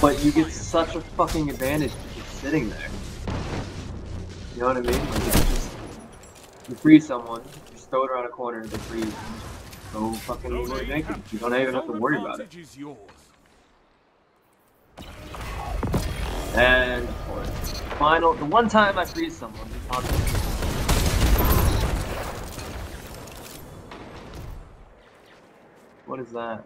But you get such a fucking advantage just sitting there. You know what I mean? Like you just you freeze someone, just throw it around a corner, they freeze, and go fucking really naked. You don't even have to worry about it. Advantage is yours. And of course, final the one time I freeze someone, What is that?